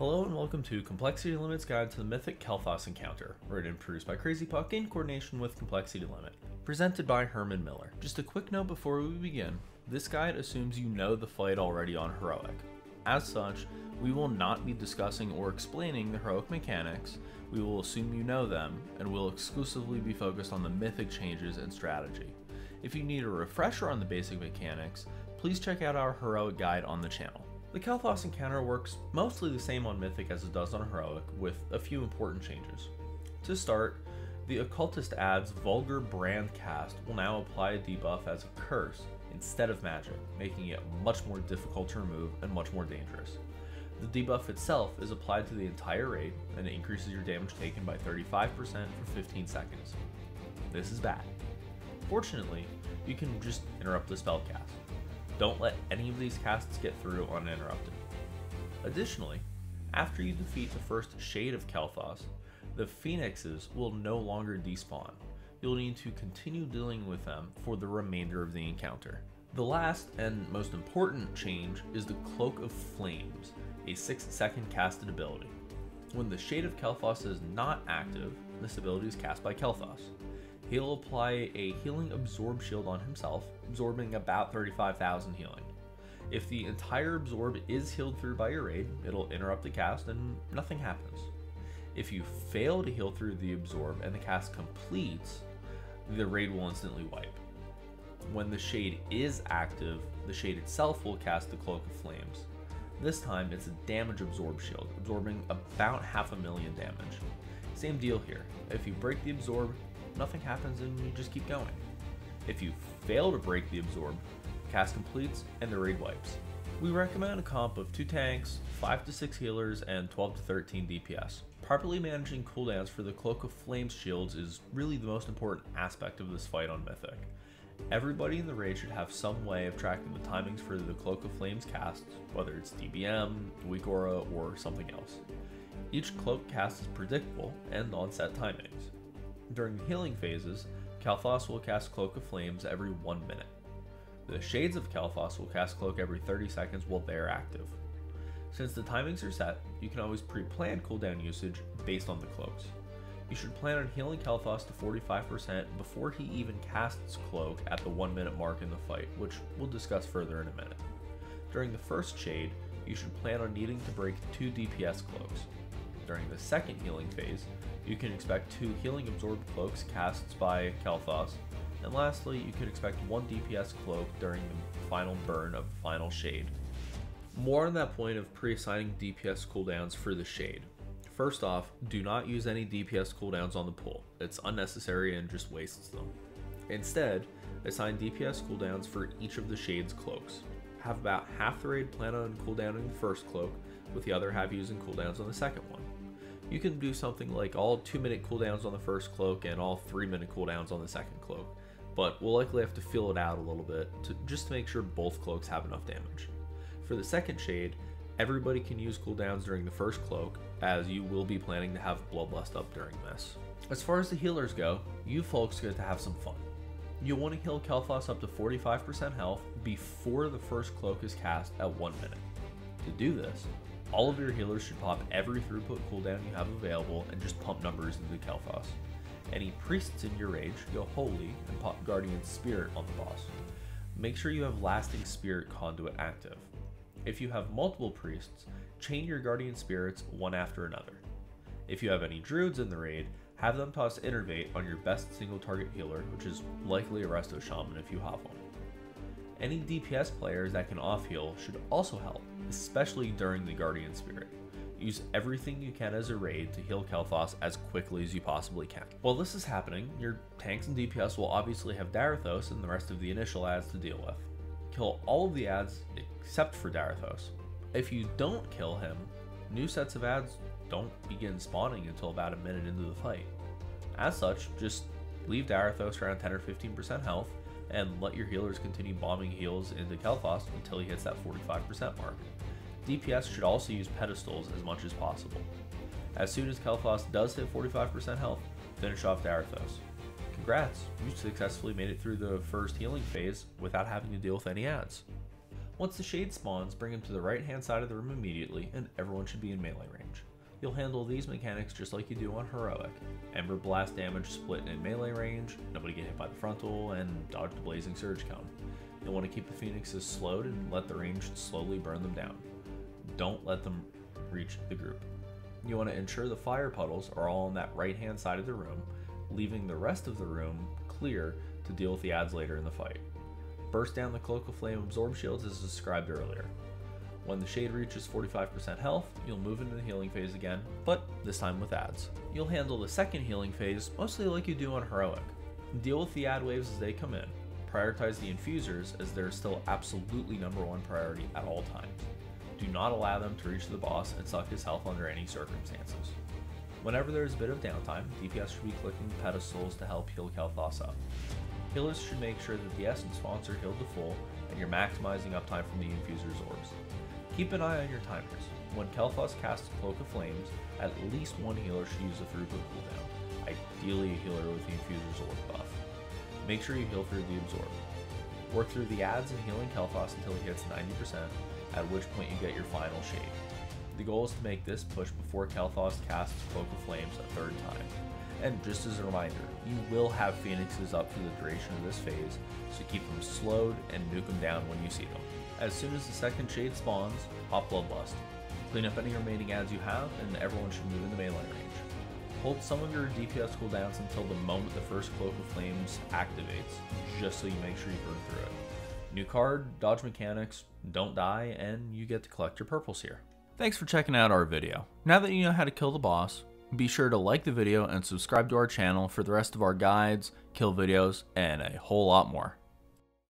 Hello and welcome to Complexity Limit's Guide to the Mythic Kael'thas Encounter, written and produced by Crazy Puck in coordination with Complexity Limit, presented by Herman Miller. Just a quick note before we begin, this guide assumes you know the fight already on Heroic. As such, we will not be discussing or explaining the Heroic mechanics, we will assume you know them, and will exclusively be focused on the Mythic changes and strategy. If you need a refresher on the basic mechanics, please check out our Heroic guide on the channel. The Kael'thas encounter works mostly the same on Mythic as it does on Heroic, with a few important changes. To start, the Occultist adds Vulgar Brand Cast will now apply a debuff as a curse instead of magic, making it much more difficult to remove and much more dangerous. The debuff itself is applied to the entire raid and it increases your damage taken by 35% for 15 seconds. This is bad. Fortunately, you can just interrupt the spell cast. Don't let any of these casts get through uninterrupted. Additionally, after you defeat the first Shade of Kael'thas, the Phoenixes will no longer despawn. You'll need to continue dealing with them for the remainder of the encounter. The last and most important change is the Cloak of Flames, a 6 second casted ability. When the Shade of Kael'thas is not active, this ability is cast by Kael'thas. He'll apply a healing absorb shield on himself, absorbing about 35,000 healing. If the entire absorb is healed through by your raid, it'll interrupt the cast and nothing happens. If you fail to heal through the absorb and the cast completes, the raid will instantly wipe. When the shade is active, the shade itself will cast the Cloak of Flames. This time it's a damage absorb shield, absorbing about half a million damage. Same deal here. If you break the absorb, nothing happens and you just keep going. If you fail to break the absorb, cast completes and the raid wipes. We recommend a comp of 2 tanks, 5 to 6 healers, and 12 to 13 DPS. Properly managing cooldowns for the Cloak of Flames shields is really the most important aspect of this fight on Mythic. Everybody in the raid should have some way of tracking the timings for the Cloak of Flames casts, whether it's DBM, Weak Aura, or something else. Each cloak cast is predictable and on set timings. During healing phases, Kael'thas will cast Cloak of Flames every 1 minute. The Shades of Kael'thas will cast Cloak every 30 seconds while they are active. Since the timings are set, you can always pre-plan cooldown usage based on the cloaks. You should plan on healing Kael'thas to 45% before he even casts Cloak at the 1 minute mark in the fight, which we'll discuss further in a minute. During the first Shade, you should plan on needing to break 2 DPS cloaks. During the second healing phase, you can expect two Healing Absorb cloaks casts by Kael'thas, and lastly, you can expect one DPS cloak during the final burn of Final Shade. More on that point of pre-assigning DPS cooldowns for the Shade. First off, do not use any DPS cooldowns on the pool. It's unnecessary and just wastes them. Instead, assign DPS cooldowns for each of the Shade's cloaks. Have about half the raid plan on cooldowning the first cloak, with the other half using cooldowns on the second one you can do something like all 2 minute cooldowns on the first cloak and all 3 minute cooldowns on the second cloak, but we'll likely have to fill it out a little bit to just to make sure both cloaks have enough damage. For the second shade, everybody can use cooldowns during the first cloak, as you will be planning to have Bloodlust up during this. As far as the healers go, you folks get to have some fun. You'll want to heal Kael'thas up to 45% health before the first cloak is cast at 1 minute. To do this, all of your healers should pop every throughput cooldown you have available and just pump numbers into Kael'thas. Any priests in your raid go holy and pop Guardian Spirit on the boss. Make sure you have Lasting Spirit Conduit active. If you have multiple priests, chain your Guardian Spirits one after another. If you have any druids in the raid, have them toss Innervate on your best single target healer, which is likely a Resto Shaman if you have one. Any DPS players that can off heal should also help, especially during the Guardian Spirit. Use everything you can as a raid to heal Kael'thas as quickly as you possibly can. While this is happening, your tanks and DPS will obviously have Darithos and the rest of the initial ads to deal with. Kill all of the ads except for Darithos. If you don't kill him, new sets of ads don't begin spawning until about a minute into the fight. As such, just leave Darithos around 10 or 15% health and let your healers continue bombing heals into Kael'thas until he hits that 45% mark. DPS should also use pedestals as much as possible. As soon as Kael'thas does hit 45% health, finish off Darithos. Congrats, you successfully made it through the first healing phase without having to deal with any ads. Once the Shade spawns, bring him to the right hand side of the room immediately, and everyone should be in melee range. You'll handle these mechanics just like you do on Heroic. Ember Blast damage split in melee range, nobody get hit by the frontal, and dodge the Blazing Surge Cone. You'll want to keep the Phoenixes slowed and let the range slowly burn them down. Don't let them reach the group. You want to ensure the fire puddles are all on that right hand side of the room, leaving the rest of the room clear to deal with the ads later in the fight. Burst down the Cloak of Flame absorb shields as described earlier. When the Shade reaches 45% health, you'll move into the healing phase again, but this time with ads. You'll handle the second healing phase mostly like you do on Heroic. Deal with the ad waves as they come in. Prioritize the infusers as they're still absolutely number one priority at all times. Do not allow them to reach the boss and suck his health under any circumstances. Whenever there is a bit of downtime, DPS should be clicking the pedestals to help heal Kael'thas up. Healers should make sure that the essence fonts are healed to full and you're maximizing uptime from the infuser's orbs. Keep an eye on your timers. When Kael'thas casts Cloak of Flames, at least one healer should use a throughput cooldown, ideally a healer with the infuser's orb buff. Make sure you heal through the absorb. Work through the ads and healing Kael'thas until he hits 90%, at which point you get your final shade. The goal is to make this push before Kael'thas casts Cloak of Flames a third time. And just as a reminder, you will have Phoenixes up for the duration of this phase, so keep them slowed and nuke them down when you see them. As soon as the second shade spawns, pop Bloodlust. Clean up any remaining ads you have, and everyone should move in the melee range. Hold some of your DPS cooldowns until the moment the first Cloak of Flames activates, just so you make sure you burn through it. New card, dodge mechanics, don't die, and you get to collect your purples here. Thanks for checking out our video. Now that you know how to kill the boss, be sure to like the video and subscribe to our channel for the rest of our guides, kill videos, and a whole lot more.